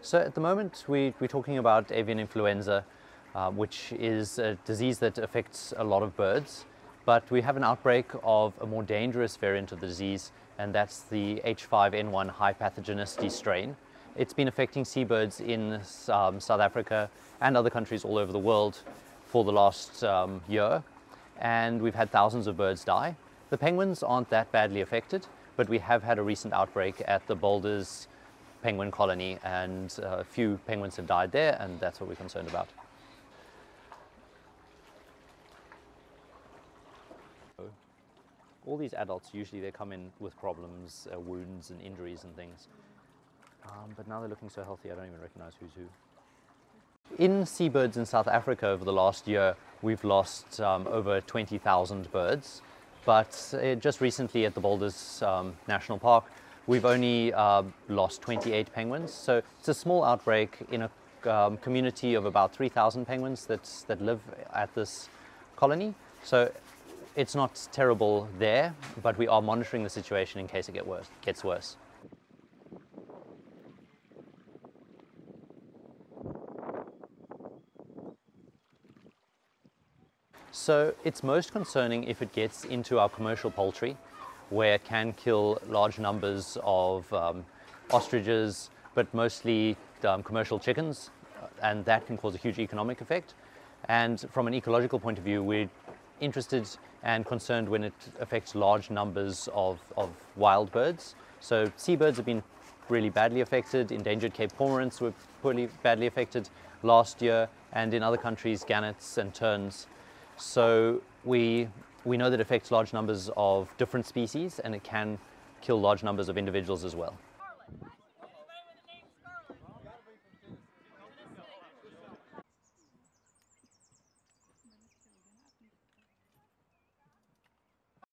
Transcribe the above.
So at the moment, we, we're talking about avian influenza, uh, which is a disease that affects a lot of birds. But we have an outbreak of a more dangerous variant of the disease, and that's the H5N1 high pathogenicity strain. It's been affecting seabirds in um, South Africa and other countries all over the world for the last um, year, and we've had thousands of birds die. The penguins aren't that badly affected, but we have had a recent outbreak at the Boulders penguin colony and a few penguins have died there and that's what we're concerned about. All these adults, usually they come in with problems, uh, wounds and injuries and things. Um, but now they're looking so healthy, I don't even recognize who's who. In seabirds in South Africa over the last year, we've lost um, over 20,000 birds. But uh, just recently at the Boulders um, National Park, we've only uh, lost 28 penguins. So it's a small outbreak in a um, community of about 3,000 penguins that's, that live at this colony. So it's not terrible there, but we are monitoring the situation in case it get worse, gets worse. So it's most concerning if it gets into our commercial poultry, where it can kill large numbers of um, ostriches, but mostly um, commercial chickens, and that can cause a huge economic effect. And from an ecological point of view, we're interested and concerned when it affects large numbers of, of wild birds. So seabirds have been really badly affected, endangered Cape cormorants were poorly badly affected last year, and in other countries, gannets and terns so we, we know that it affects large numbers of different species and it can kill large numbers of individuals as well.